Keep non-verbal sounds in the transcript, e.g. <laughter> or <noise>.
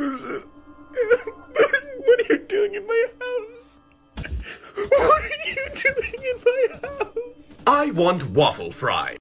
<laughs> What are you doing in my house? What are you doing in my house? I want waffle fry.